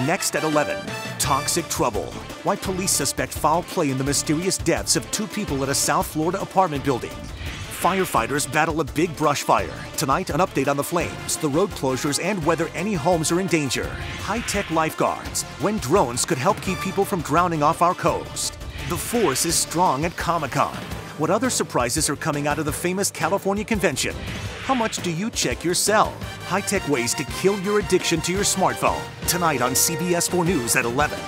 Next at 11, Toxic Trouble. Why police suspect foul play in the mysterious deaths of two people at a South Florida apartment building. Firefighters battle a big brush fire. Tonight, an update on the flames, the road closures, and whether any homes are in danger. High tech lifeguards, when drones could help keep people from drowning off our coast. The force is strong at Comic Con. What other surprises are coming out of the famous California convention? How much do you check your cell? High tech ways to kill your addiction to your smartphone. Tonight on CBS 4 News at 11.